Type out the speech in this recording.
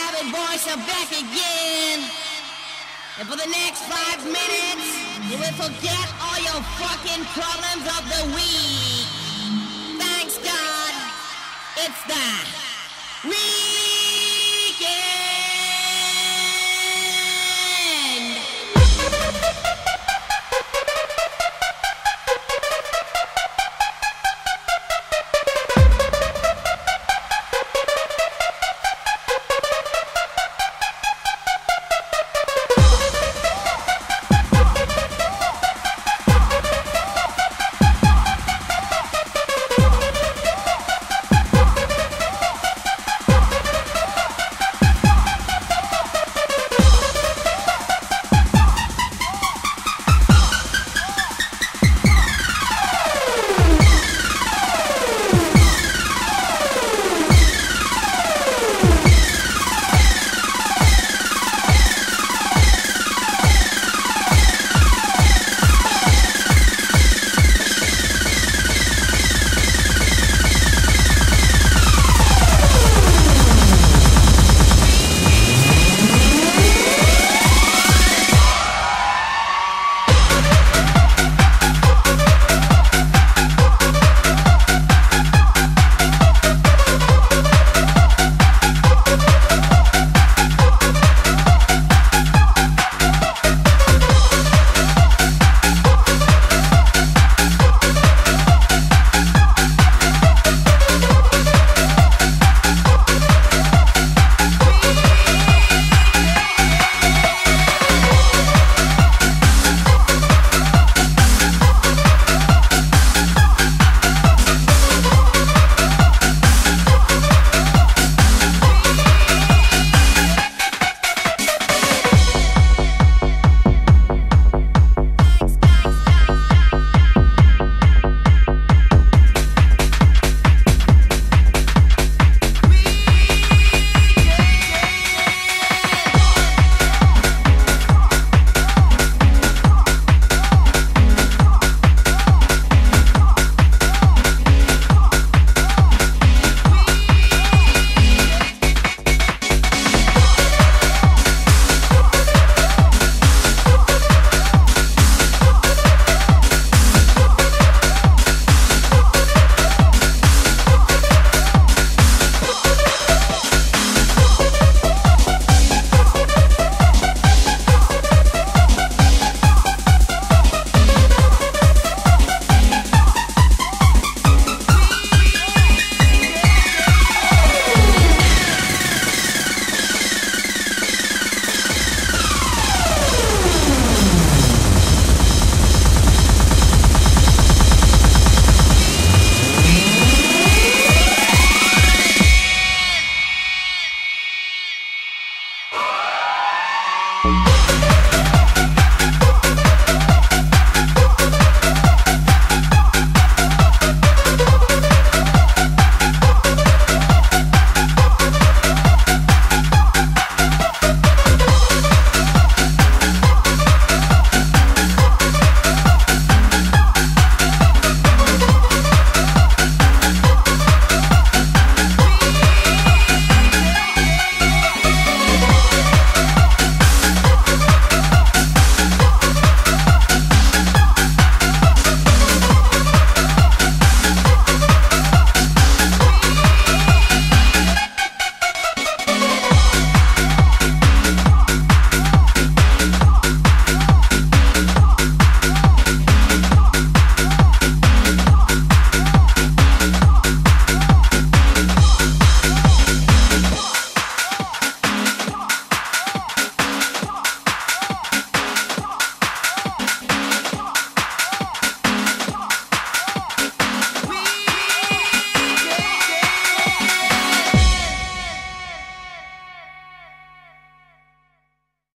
Bad boys are back again. And for the next five minutes, you will forget all your fucking problems of the week. Thanks God, it's the